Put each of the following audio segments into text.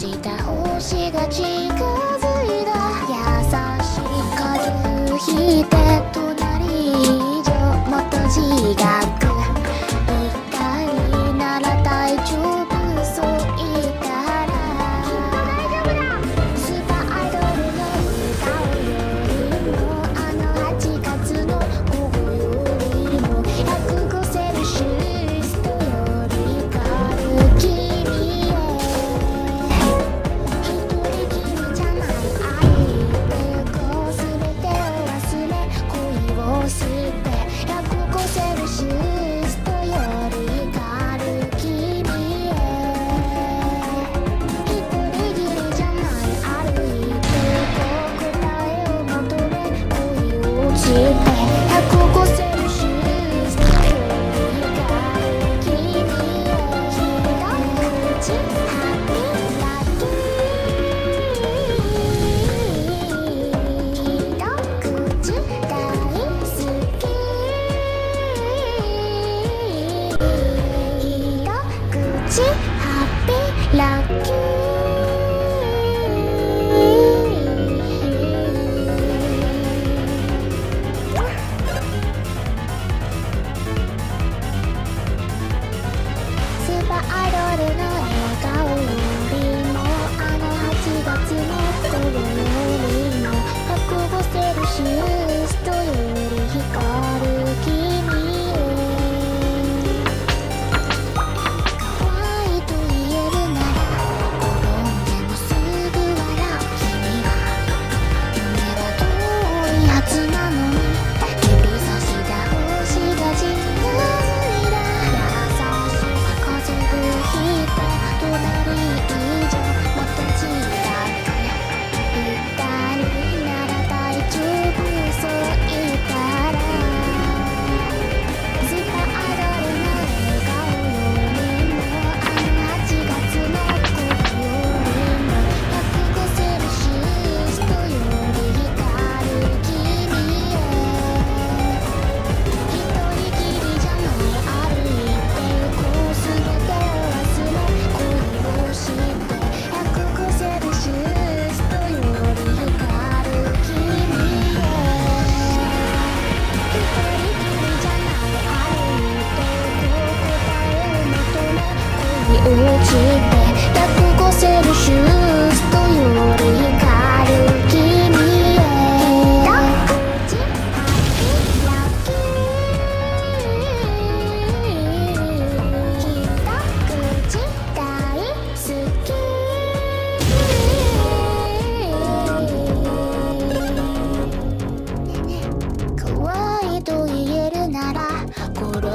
した星が近づいた。優しい風吹いて隣以上。もっと自覚アイドルの笑顔よりもあの8月の頃よりも覚悟してるし。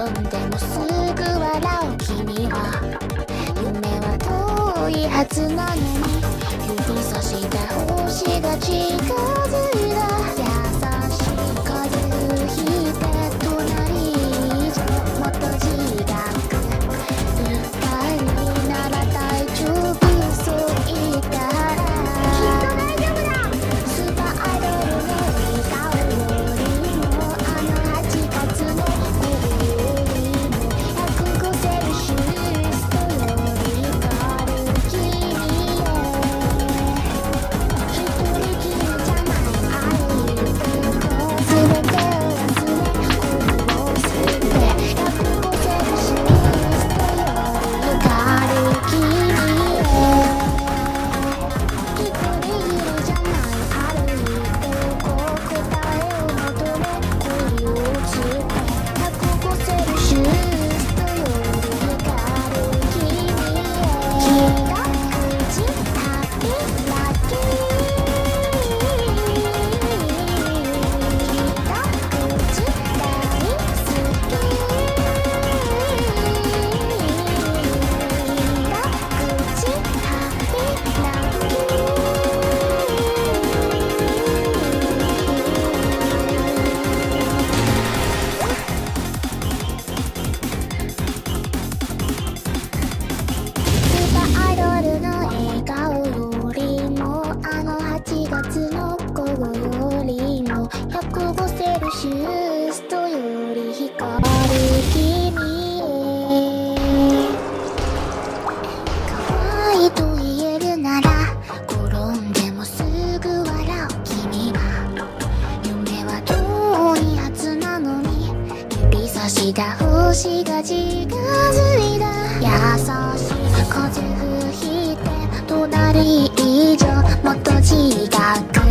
んでもすぐ笑う君は。夢は遠いはずなのに指差した星が近づく Thank you. いた星が近づいた。優しい風吹いて隣以上もっと近く